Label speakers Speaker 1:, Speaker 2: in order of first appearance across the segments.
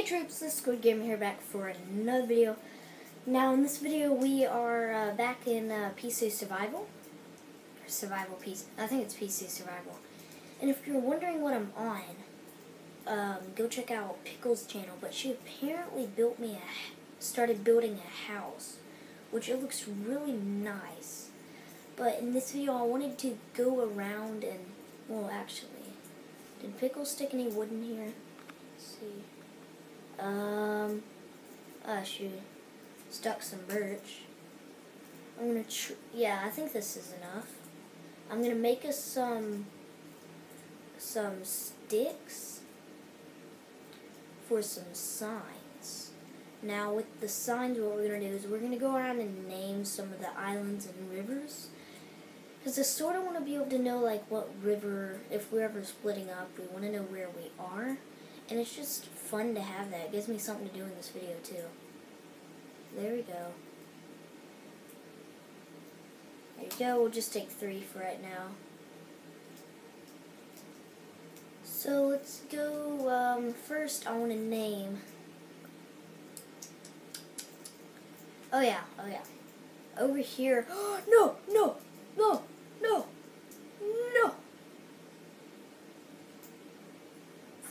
Speaker 1: Hey troops, this is Squid Gamer here back for another video. Now in this video we are uh, back in uh, PC Survival. Or survival PC, I think it's PC Survival. And if you're wondering what I'm on, um, go check out Pickle's channel. But she apparently built me a, started building a house, which it looks really nice. But in this video I wanted to go around and, well actually, did Pickle stick any wood in here? Let's see. Um, uh, she stuck some birch. I'm gonna, yeah, I think this is enough. I'm gonna make us some, some sticks for some signs. Now, with the signs, what we're gonna do is we're gonna go around and name some of the islands and rivers. Because I sort of want to be able to know, like, what river, if we're ever splitting up, we want to know where we are. And it's just fun to have that. It gives me something to do in this video too. There we go. There you go. We'll just take three for right now. So let's go, um, first I want to name, oh yeah, oh yeah, over here, no, no, no, no,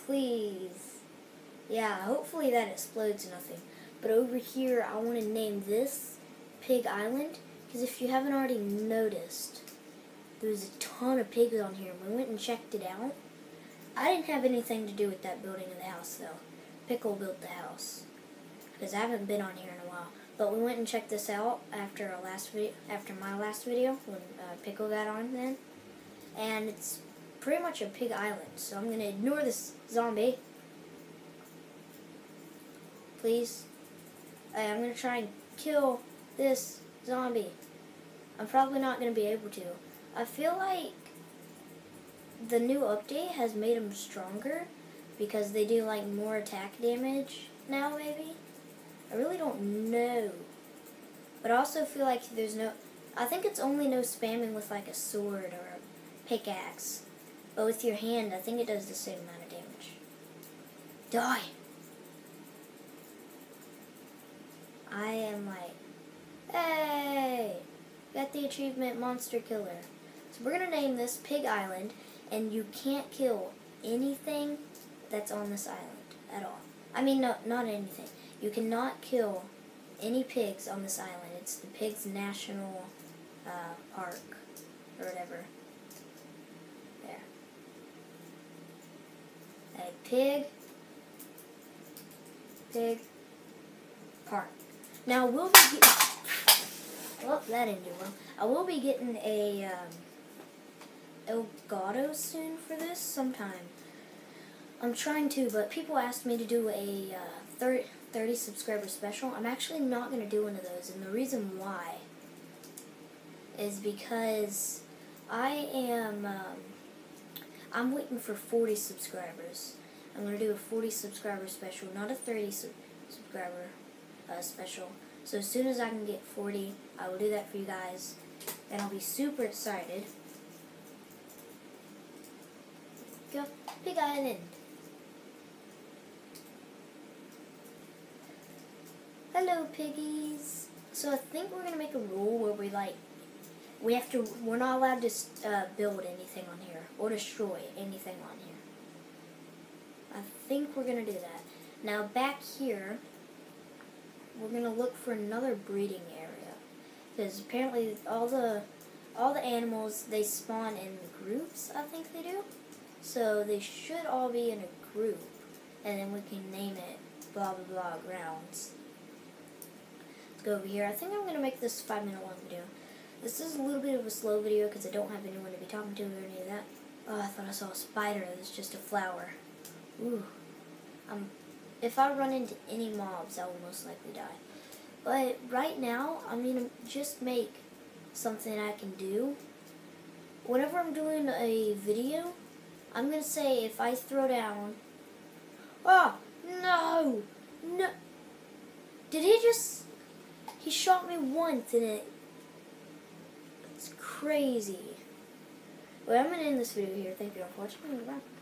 Speaker 1: please, yeah, hopefully that explodes nothing, but over here I want to name this Pig Island, because if you haven't already noticed, there's a ton of pigs on here, we went and checked it out, I didn't have anything to do with that building of the house, though. Pickle built the house. Because I haven't been on here in a while. But we went and checked this out after our last video, after my last video, when uh, Pickle got on then. And it's pretty much a pig island. So I'm going to ignore this zombie. Please. Uh, I'm going to try and kill this zombie. I'm probably not going to be able to. I feel like the new update has made them stronger because they do like more attack damage now maybe I really don't know but I also feel like there's no I think it's only no spamming with like a sword or a pickaxe but with your hand I think it does the same amount of damage die I am like hey got the achievement monster killer so we're gonna name this Pig Island and you can't kill anything that's on this island at all. I mean, no, not anything. You cannot kill any pigs on this island. It's the Pigs National uh, Park, or whatever. There. A pig, pig, park. Now, we'll be getting... Well, that didn't do well. I will be getting a... Um, Elgato soon for this sometime. I'm trying to, but people asked me to do a uh, 30, 30 subscriber special. I'm actually not going to do one of those, and the reason why is because I am, um, I'm waiting for 40 subscribers. I'm going to do a 40 subscriber special, not a 30 sub subscriber uh, special. So as soon as I can get 40, I will do that for you guys, and I'll be super excited. Go Pig Island. Hello, piggies. So I think we're gonna make a rule where we like we have to. We're not allowed to uh, build anything on here or destroy anything on here. I think we're gonna do that. Now back here, we're gonna look for another breeding area because apparently all the all the animals they spawn in groups. I think they do. So they should all be in a group, and then we can name it blah blah blah grounds. Let's go over here. I think I'm going to make this five minute long video. This is a little bit of a slow video because I don't have anyone to be talking to or any of that. Oh, I thought I saw a spider. It's just a flower. Ooh. Um, if I run into any mobs, I will most likely die. But right now, I'm going to just make something I can do. Whenever I'm doing a video, I'm going to say if I throw down... Oh, no! No! Did he just... He shot me once and it... It's crazy. Well, I'm going to end this video here. Thank you all for watching. Bye.